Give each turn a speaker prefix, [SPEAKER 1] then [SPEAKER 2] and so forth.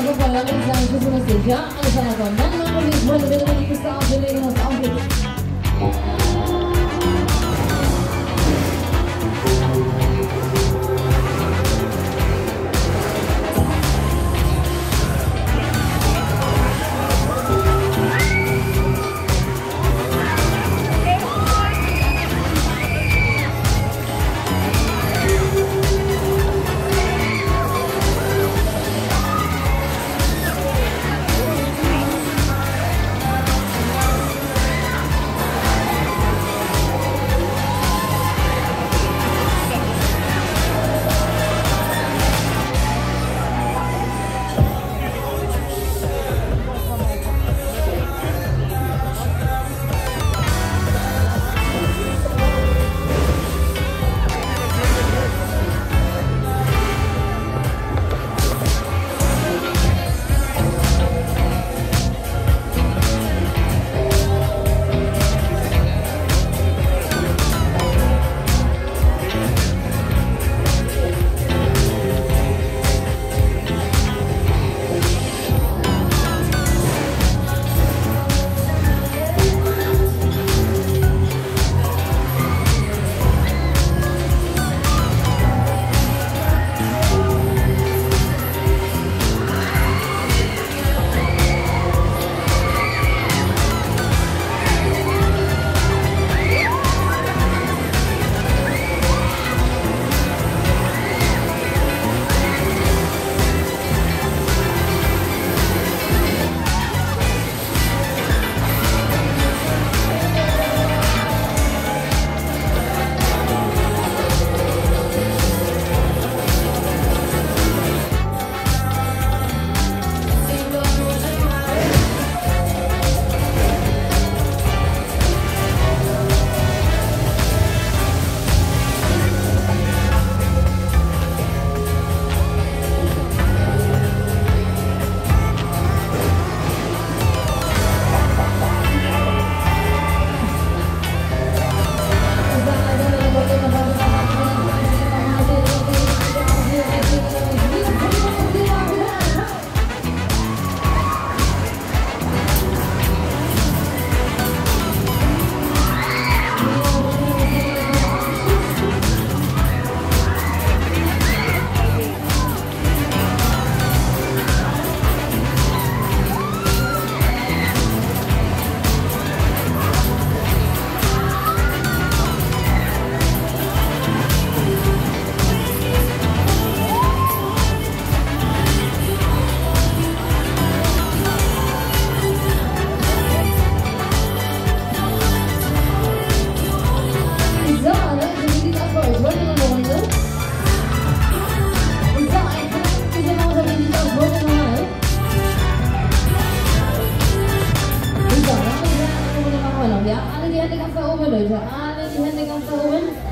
[SPEAKER 1] Für eure Zeit. Wir sind sicher. Alles an der Dann machen wir die Freunde, wenn wir die Küste auflegen, das auflegen. So, 所以说啊那今天那个我做个温